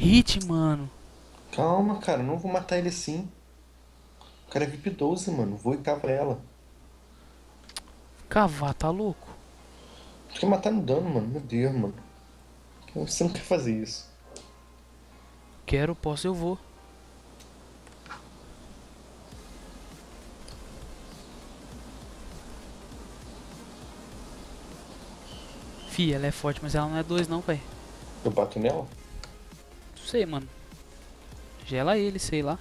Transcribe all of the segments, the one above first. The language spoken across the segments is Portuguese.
Hit, mano. Calma, cara, não vou matar ele assim. O cara é VIP 12, mano. Vou e cava ela. Cavar, tá louco? Tu quer matar no dano, mano? Meu Deus, mano. Você não quer fazer isso. Quero, posso, eu vou. Fih, ela é forte, mas ela não é dois não, velho. Eu bato nela? Não sei, mano. Gela ele, sei lá.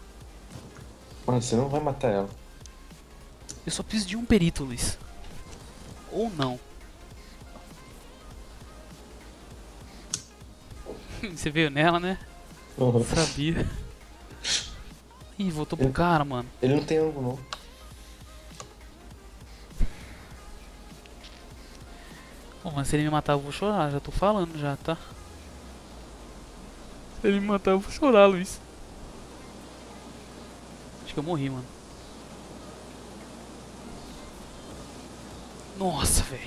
Mano, você não vai matar ela. Eu só preciso de um perito, Luiz. Ou não. Você veio nela, né? Uhum. Sabia. Ih, voltou pro cara, mano. Ele não tem ângulo, não. Mas se ele me matar eu vou chorar, já tô falando já, tá? Se ele me matar eu vou chorar, Luiz. Acho que eu morri, mano. Nossa, velho.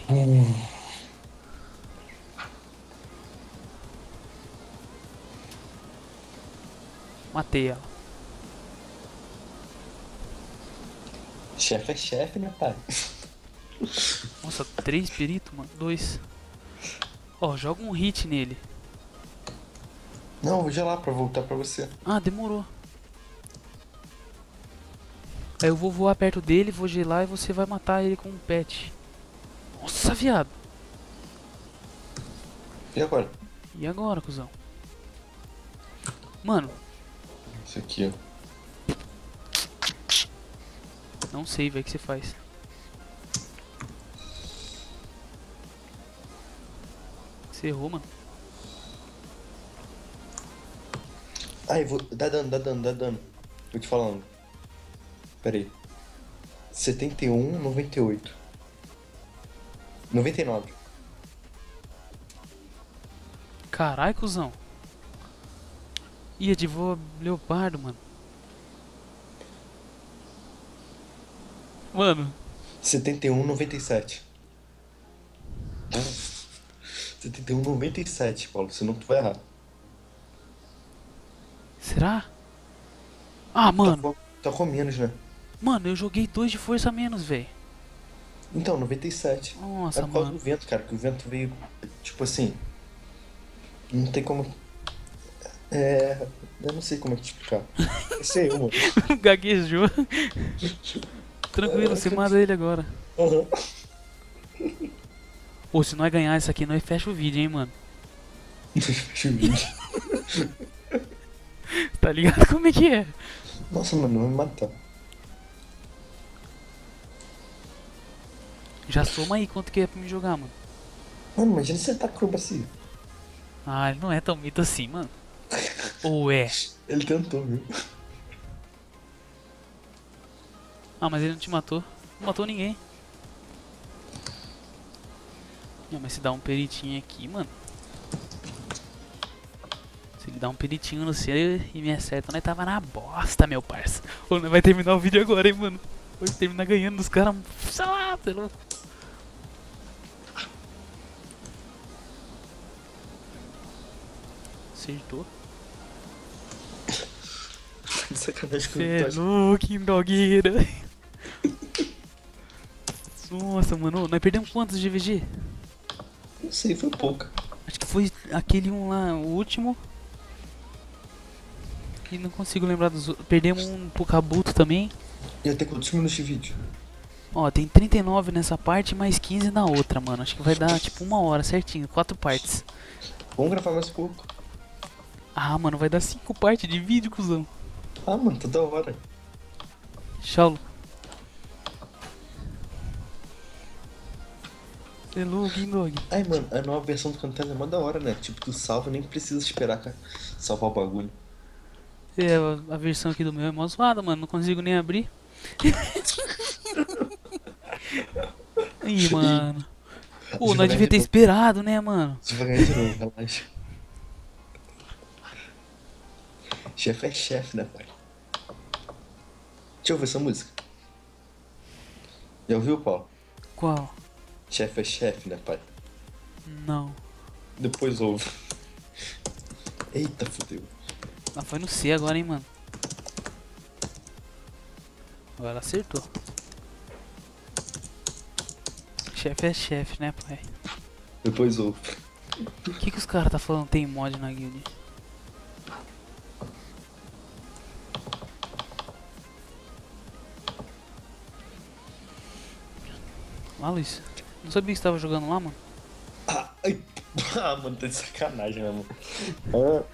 Matei ela. Chefe é chefe, né, pai? Nossa, três peritos, mano. Dois. Ó, joga um hit nele. Não, vou gelar pra voltar pra você. Ah, demorou. Aí eu vou voar perto dele, vou gelar e você vai matar ele com um pet. Nossa, viado. E agora? E agora, cuzão? Mano, Isso aqui, ó. não sei, velho, o que você faz. Você errou, mano. Ai, vou. Dá dano, dá dano, dá dano. Tô te falando. Pera aí. 71, 98. 99. Carai, cuzão. Ia de voa leopardo, mano. Mano, 71, 97. 71, 97, Paulo. Senão tu vai errar. Será? Ah, Tá mano. com, tá com menos, né? Mano, eu joguei dois de força a menos, velho. Então, 97. Nossa, é por causa mano. do vento, cara, que o vento veio, tipo assim. Não tem como. É. Eu não sei como é te explicar. É eu, mano. Gaguejou. Tranquilo, você mata ele agora. Aham. Ô, se nós ganhar isso aqui, nós fecha o vídeo, hein, mano. Fecha o vídeo. Tá ligado como é que é? Nossa, mano, vai me matar. Já soma aí quanto que é pra me jogar, mano. Mano, imagina se ele tá com acrobacia. Ah, ele não é tão mito assim, mano. Ou é? Ele tentou, viu? Ah, mas ele não te matou. Não matou ninguém. Não, mas se dá um peritinho aqui, mano. Dá um peritinho no seu e me acerta, nós tava na bosta, meu parça. Nós vai terminar o vídeo agora, hein, mano. Vai terminar ganhando dos caras. Sei lá, pelo. Acertou. Sacanagem com Cê o é Tocha. louco, dogueira. Nossa, mano, nós perdemos quantos de VG? Não sei, foi pouco. Acho que foi aquele um lá, o último. E não consigo lembrar dos outros. Perdemos um pro Kabuto também. E até quantos minutos de vídeo? Ó, tem 39 nessa parte mais 15 na outra, mano. Acho que vai dar tipo uma hora certinho, quatro partes. Vamos gravar mais pouco. Ah, mano, vai dar cinco partes de vídeo, cuzão. Ah, mano, tá da hora. Tchau. Cê é louco, hein, dog? Ai, mano, a nova versão do Cantel é mó da hora, né? Tipo, tu salva nem precisa esperar salvar o bagulho. É, a- versão aqui do meu é mó zoada, mano. Não consigo nem abrir. Ih, mano. Pô, nós devia de ter esperado, né, mano? Ganhar de novo, relaxa. Chefe é chefe, né, pai? Deixa eu ouvir essa música. Já ouviu, Paulo? Qual? Chefe é chefe, né, pai? Não. Depois ouve. Eita, fodeu. Ela foi no C agora, hein, mano. Agora acertou. Chefe é chefe, né, pai? Depois o. O que, que os caras tá falando tem mod na guild? Lá, Luiz. Não sabia que você tava jogando lá, mano. Ah, ai. ah, mano, tá de sacanagem, né, mano? Ah,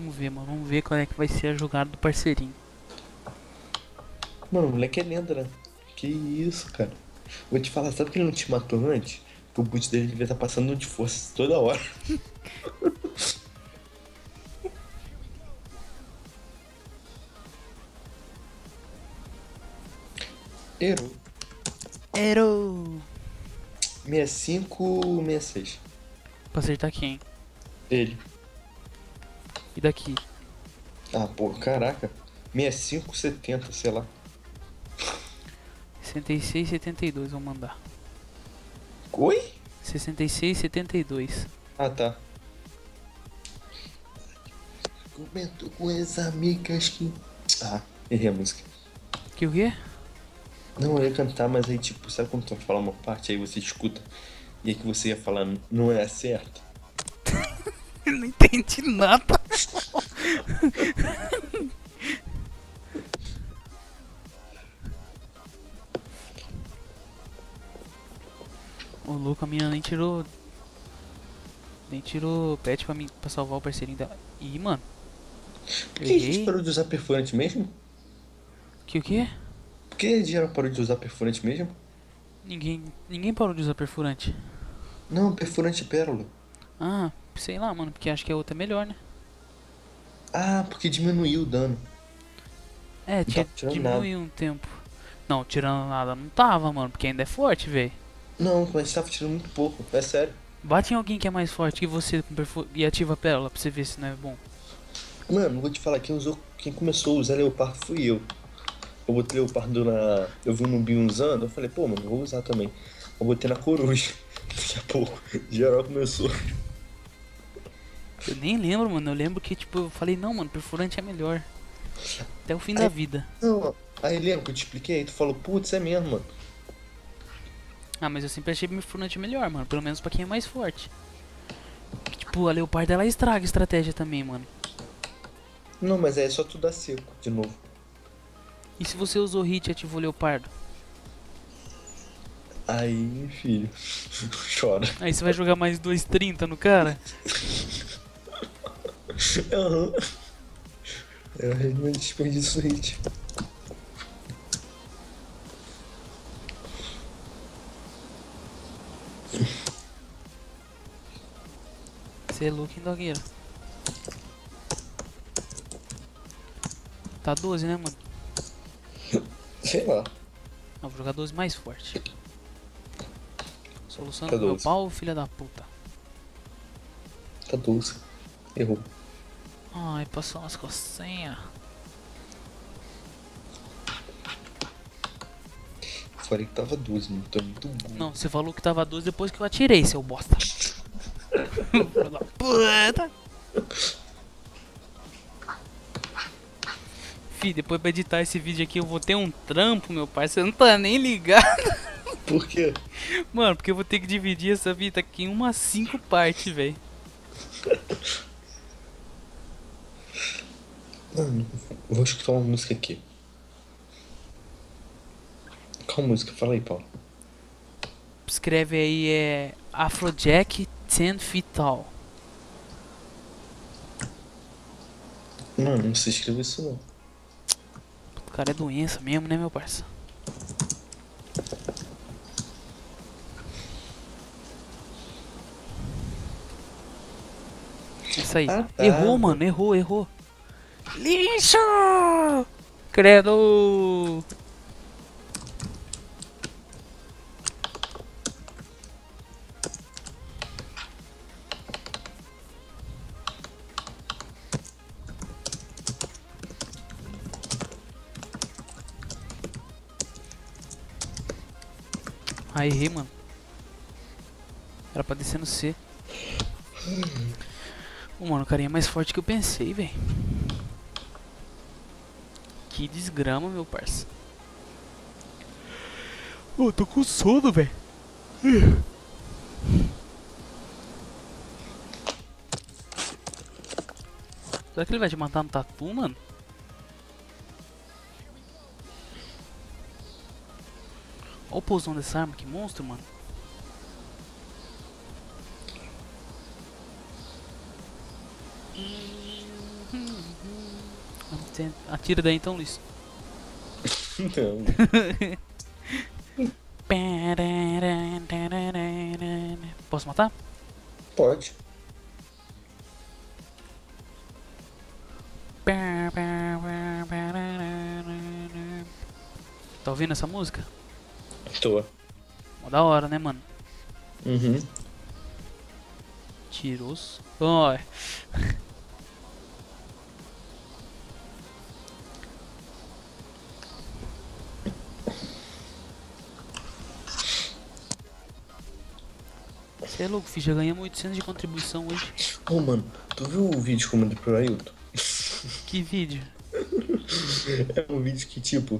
Vamos ver, mano. Vamos ver qual é que vai ser a jogada do parceirinho. mano, o moleque é lenda, né? Que isso, cara. Vou te falar, sabe que ele não te matou antes? Que o boot dele devia estar passando de força toda hora. Errou. Errou! 65, 66. Pra acertar quem? Ele. E daqui? Ah, pô, caraca. 65, 70, sei lá. 66, 72, vou mandar. Oi? 66, 72. Ah, tá. Comento com as amigas que. Ah, errei a música. Que o quê? Não, eu ia cantar, mas aí, tipo, sabe quando tu vai falar uma parte, aí você escuta, e aí que você ia falar não é certo? Eu não entendi nada. Ô louco, a menina nem tirou. Nem tirou pet pra, mim, pra salvar o parceirinho dela. Ih, mano. Por que a gente parou de usar perfurante mesmo? Que o quê? Por que a geral parou de usar perfurante mesmo? Ninguém, ninguém parou de usar perfurante. Não, perfurante pérola. Ah, sei lá, mano, porque acho que a outra é melhor, né? Ah, porque diminuiu o dano. É, tinha diminuiu um tempo. Não, tirando nada não tava, mano, porque ainda é forte, velho. Não, mas tava tirando muito pouco, é sério. Bate em alguém que é mais forte que você e ativa a pérola pra você ver se não é bom. Mano, vou te falar, quem usou, quem começou a usar leopardo fui eu. Eu botei leopardo na. Eu vi um nubinho usando, eu falei, pô, mano, vou usar também. Eu botei na coruja. Daqui a pouco, geral começou. Eu nem lembro, mano. Eu lembro que, tipo, eu falei, não, mano, perfurante é melhor. Até o fim da Aí- vida. Não, aí lembra que eu te expliquei, tu falou, putz, é mesmo, mano. Ah, mas eu sempre achei perfurante melhor, mano. Pelo menos pra quem é mais forte. Tipo, a leopardo ela estraga a estratégia também, mano. Não, mas aí é só tu dar seco de novo. E se você usou hit e ativou o leopardo? Aí, filho, chora. Aí você vai jogar mais 2,30 no cara? Aham. Eu realmente desperdício hit. Você é louco, hein, dogueiro? Tá 12, né, mano? Sei lá. Não, vou jogar 12 mais forte. Solução Tá do meu 12. pau, filha da puta. Tá 12. Errou. Ai, passou umas cocinhas. Falei que tava 12, mano. Tô muito burro. Não, você falou que tava 12 depois que eu atirei, seu bosta. Puta. Fih, depois pra editar esse vídeo aqui eu vou ter um trampo, meu pai. Você não tá nem ligado. Por quê? Mano, porque eu vou ter que dividir essa vida aqui em umas 5 partes, velho. Mano, vou escutar uma música aqui. Qual música? Fala aí, Paulo. Escreve aí, é. Afrojack 10 Feet Tall. Mano, não se escreve isso não. O cara é doença mesmo, né, meu parça? Isso aí. Ah, tá. Errou, mano. Errou, errou. Lixo! Credo! Ah, errei, mano. Era pra descer no C. Ô, mano, o carinha é mais forte que eu pensei, velho. Que desgrama, meu parça. Ô, tô com sono, velho. Será que ele vai te matar no tatu, mano? Olha o pousão dessa arma, que monstro, mano. Atira daí então, Luiz. Não. Posso matar? Pode. Tá ouvindo essa música? Tô. Mó da hora, né, mano? Uhum. Tiros. Ó, Você é louco, filho. Já ganhamos 800 de contribuição hoje. Ô, mano, tu viu o vídeo que eu mandei pro Ailton? Que vídeo? É um vídeo que, tipo,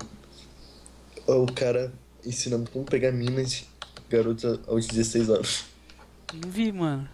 o cara ensinando como pegar minas garota aos 16 anos. Não vi, mano.